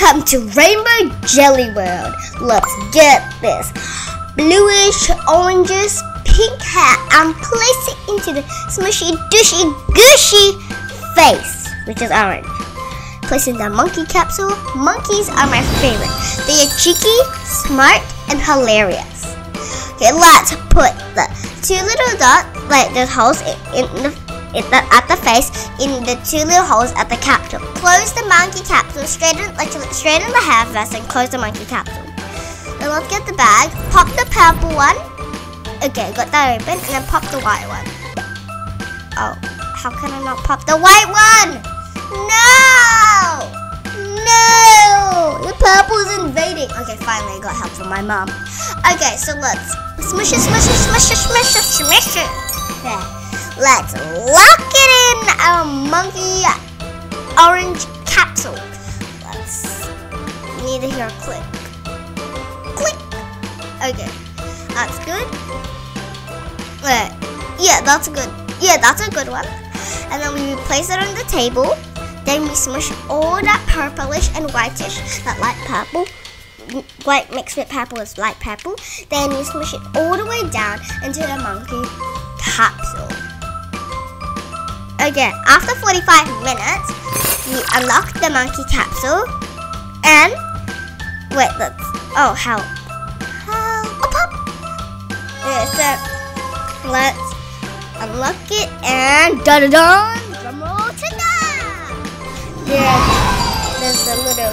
Welcome to Rainbow Jelly World. Let's get this. Bluish, oranges, pink hair, and place it into the smushy, dushy, gushy face, which is orange. Place in the monkey capsule. Monkeys are my favorite. They are cheeky, smart, and hilarious. Okay, let's put the two little dots, like the holes in the, at the face in the two little holes at the capsule. Close the monkey capsule, straighten, like, straighten the hair first and close the monkey capsule. Then let's get the bag, pop the purple one. Okay, got that open, and then pop the white one. Oh, how can I not pop the white one? No! No! The purple's invading. Okay, finally I got help from my mom. Okay, so let's smush it, smush it, smush it, smush it, smush it. There. Let's lock it in our monkey orange capsule. Let's need to hear a click. Click. Okay, that's good. Wait, yeah, that's a good. Yeah, that's a good one. And then we place it on the table. Then we smush all that purplish and whitish, that light purple, white mixed with purple is light purple. Then you smush it all the way down into the monkey capsule. Again, after 45 minutes, we unlock the monkey capsule and wait, let's oh help. Help pop. Okay, so let's unlock it and da da da drumroll ta There, there's a little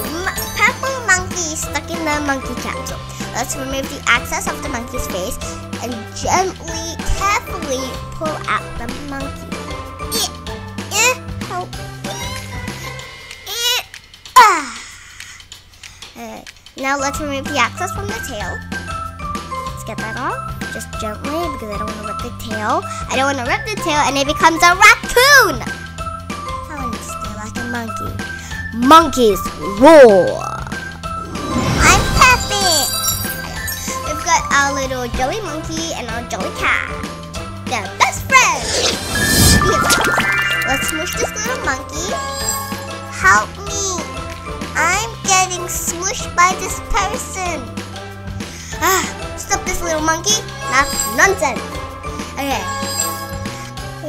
purple monkey stuck in the monkey capsule. Let's remove the excess of the monkey's face and gently, carefully pull out the monkey. Now let's remove the excess from the tail. Let's get that off. Just gently because I don't want to rip the tail. I don't want to rip the tail and it becomes a raccoon. I want to stay like a monkey. Monkeys roar. I'm Peppy. We've got our little jelly monkey and our jelly cat. They're best friends. Let's smush this little monkey. Help me. I'm getting smushed by this person. Ah, stop this little monkey. That's nonsense. Okay.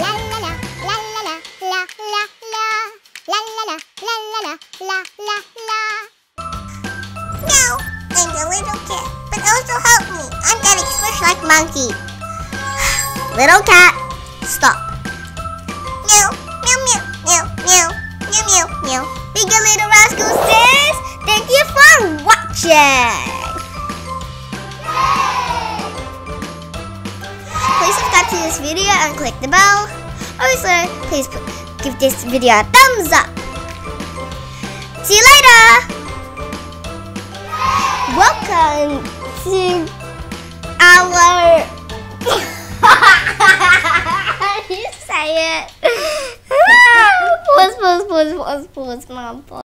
La la la, la la la, la la la, la la la, la la la, la la la. No, I'm a little cat, but also help me. I'm getting like monkey. little cat, stop. Watching. Please subscribe to this video and click the bell. Also, please give this video a thumbs up. See you later. Welcome to our... you say it? pause, pause, pause, pause, pause, mom, pause.